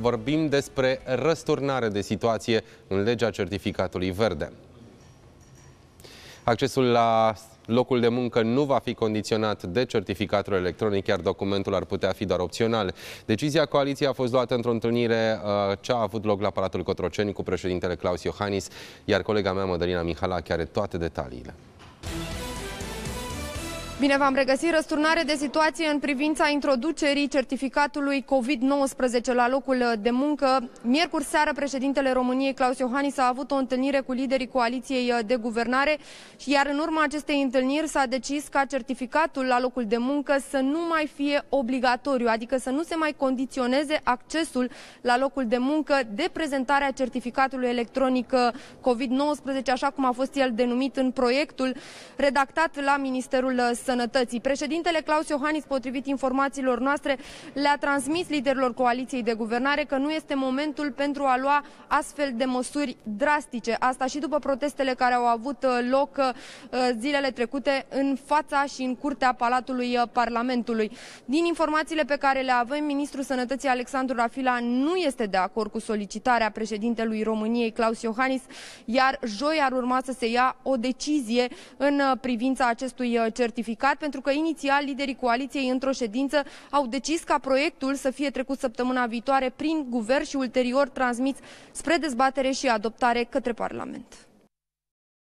vorbim despre răsturnare de situație în legea certificatului verde. Accesul la locul de muncă nu va fi condiționat de certificatul electronic, iar documentul ar putea fi doar opțional. Decizia coaliției a fost luată într-o întâlnire uh, ce a avut loc la Palatul Cotroceni cu președintele Claus Iohannis, iar colega mea, Mădălina Mihalache, are toate detaliile. Bine v-am regăsit. Răsturnare de situație în privința introducerii certificatului COVID-19 la locul de muncă. Miercuri seară, președintele României, Claus Iohannis, a avut o întâlnire cu liderii coaliției de guvernare, iar în urma acestei întâlniri s-a decis ca certificatul la locul de muncă să nu mai fie obligatoriu, adică să nu se mai condiționeze accesul la locul de muncă de prezentarea certificatului electronic COVID-19, așa cum a fost el denumit în proiectul redactat la Ministerul Sănătății. Sănătății. Președintele Claus Iohannis, potrivit informațiilor noastre, le-a transmis liderilor coaliției de guvernare că nu este momentul pentru a lua astfel de măsuri drastice. Asta și după protestele care au avut uh, loc uh, zilele trecute în fața și în curtea Palatului uh, Parlamentului. Din informațiile pe care le avem, ministrul Sănătății Alexandru Rafila nu este de acord cu solicitarea președintelui României Claus Iohannis, iar joi ar urma să se ia o decizie în privința acestui certificat modificat pentru că inițial liderii coaliției într-o ședință au decis ca proiectul să fie trecut săptămâna viitoare prin guvern și ulterior transmis spre dezbatere și adoptare către Parlament.